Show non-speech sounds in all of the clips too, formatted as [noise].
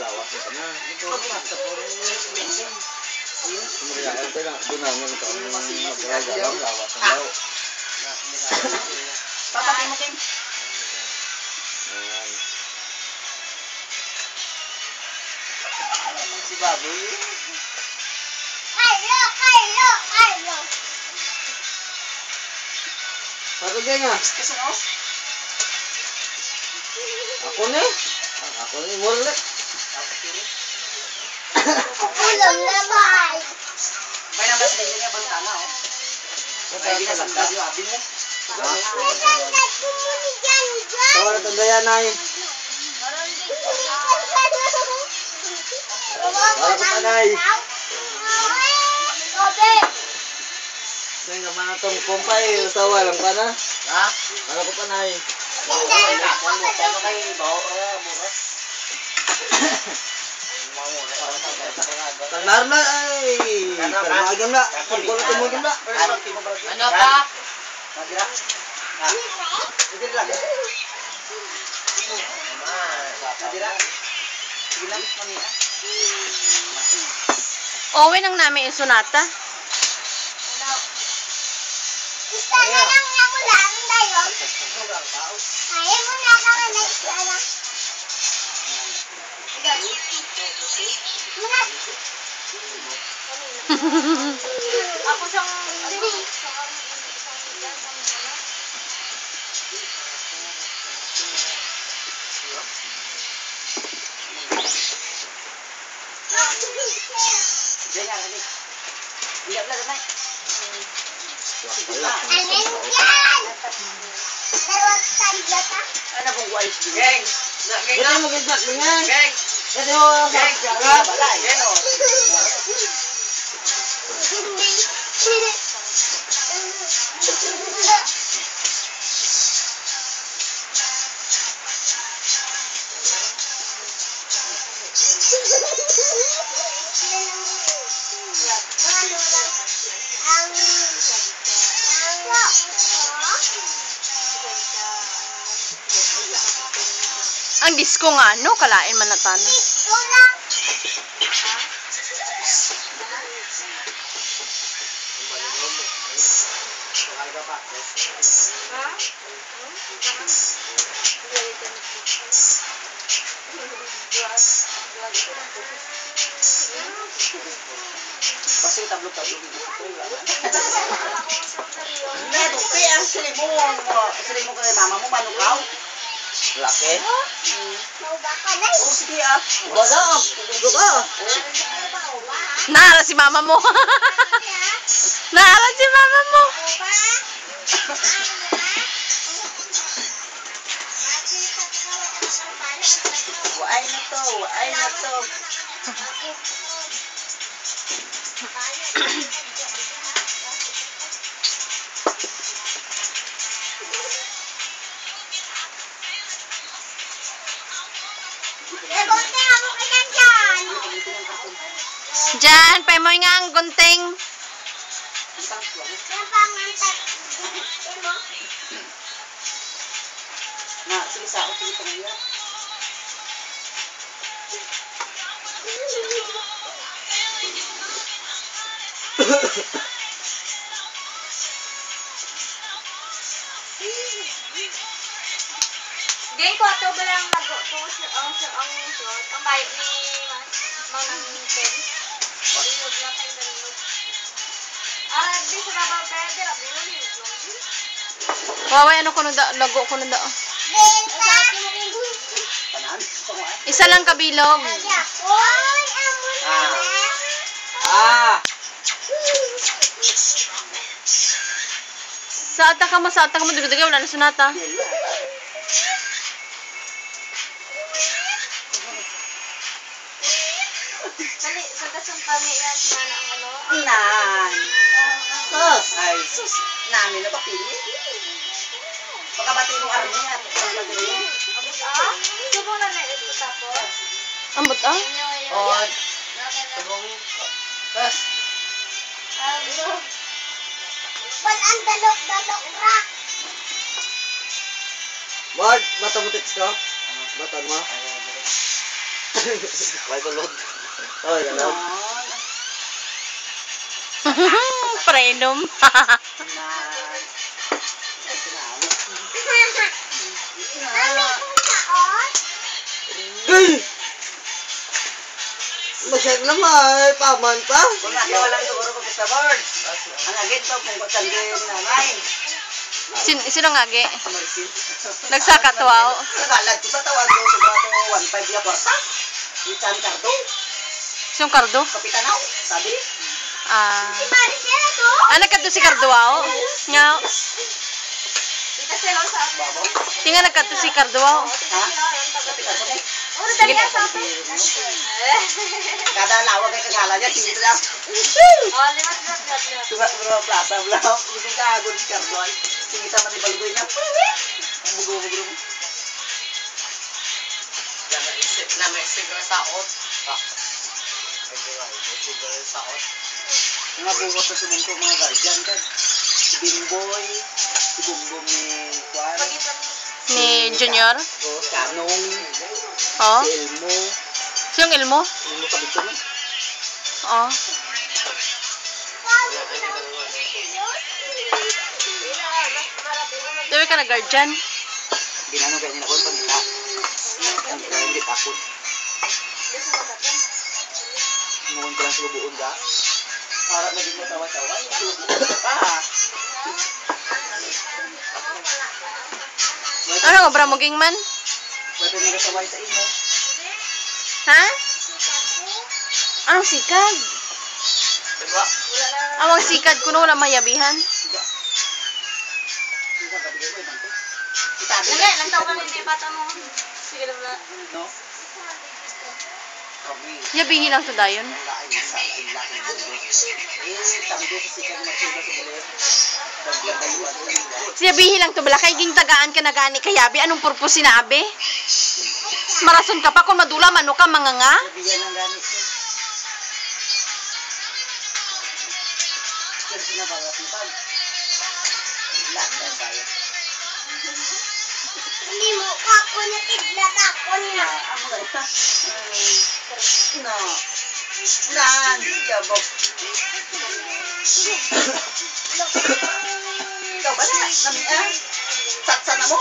Lawas na ka na. Sumuriyaan ko na. Doon namin ito. Magagalang lawas ang law. Papatay mo, Kim. Ayan. Si Baboy. Carlo, Carlo, Carlo. Ako dyan nga. Kasi no? Ako ni. Ah, Ako ni. Murlit. Ulam na bay. Bay na mas ganyan yung bantana, oh. Bay, di na sanda yung abin mo. Nasandad ko mo ni Jan, Jan. Tawa na tandayan na yun. Wala ko tanay. Kobe. Say nga mga tong kumpay. Tawa lang pa na. Ha? Wala ko tanay. Hindi. Ano kayo ibaw? Tanar na ay. Karmagam na. Pagkulo mo na. Ano pa? Madira. Ah, madira lang. Madira. Sige lang, mami ah. Owe nang namin yung sunata. Gusto na lang niya lang tayo. Kaya mo na kami nag-isa Muna. Ako. Diyan lagi. Hindi na gamay. Wala. Amin yan. Dalawang tanda ka. Ano pong guayos din? Geng! Ito mo gitnat yan. Ito mo sa. Balay! Oh. Ang disco nga, no? Kalain man na tana. Basta yung tablog-tablog dito wala na. Meron, kaya ang silimong mo, silimong ko mama mo, manukaw. Laki. Oh, sige ah. Baga. Baga. Naala si mama mo. Si mama mo. Waay na to, waay na to. Diyan, pa mo nga ang gunting. Na, sige sa ako, sige pang Gay ko ato ba lang sa ang ang slot ang bayo ni Manang Ken. Bilog na tayo dalog. Ara di sa babang pwede ra bilog ni Waway, ano ko da, lago ko da. Tanan, panguan. Isa lang kabilog. Ah. Sa ata ka mo, sa ata ka mo, dugo-dugo, wala na sunata. Dali sa dasang kami yan si Mana ang ano. Nan. Sus. Ay, sus. Namin na papili. Pagkabati mo army at pagkabati mo. Abot ah. Subong na na ito tapos. Ambot ah. Yung Oh, Sabong. Sus. Ano? ang dalok-dalok ra. Ward, mata mo tits ko. Mata mo. May kulod. Ay, ganun. [laughs] Prenom. Na... Ay, sinalo. Mami, kung taon. Ay! Masyag naman, paman pa. Kung nagawa lang siguro ko sa board. Ang agad to, kung sandi ni nanay. Sin sino nga ge? Maricel. Nagsaka to wow. Nagalag ko sa tawan ko, sobra to 1.5 ya porta. Itan kardo, Sino kardo? kapitanaw, sabi. Si Ah. Maricel ako. Anak kadto si kardo wow. Nya. Ika sila sa ako. Babaw. Tinga nagkadto si kardo wow. Ha? Kapitan sa Uro dali sa ako. Kada lawag ay kagala niya, tingin lang. Oh, lima sila sila. Tuga sa mga plaza, bla. Hindi ka agad si kardo ay. Tingin sa man ibalgoy niya. Bugo-bugo mo. Yan na isip na may siguro sa ot. Siguro sa ot. Mga bugot na sumong ko mga guardian kan. Si Bimboy, si Bumbong ni Juan, Ni Junior. o si Anong, Oh. si Elmo, Sino Ilmo? Elmo kabito mo. Oh. Dami ka na guardian. Ginano kaya nila ko ang pangita. Ang hindi takon. Mukhang ko lang sa lubuon ka. Para naging matawa-tawa yung sa lubuon ka pa. Ano nga bra mo man? Pwede nyo kasaway sa imo. Ha? Anong sikad? Diba? Awang sikad kuno wala mayabihan. Diba? Diba ko ko. Na. Laking sa laking laking bulo. Eh, tamdo sa sikat magsuga bulit. Pagkadaluan sa nila. Yabihin lang to bala kay tagaan ka na gani kayabi anong purpose sinabi? Marason ka pa kung madula mano ka manganga? Nabigyan Nimo ka ko na tidla ta ko na. Amo ka. No. Lan jabok. Daw ba na? Nami ah. Satsa na mo.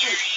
Hmm.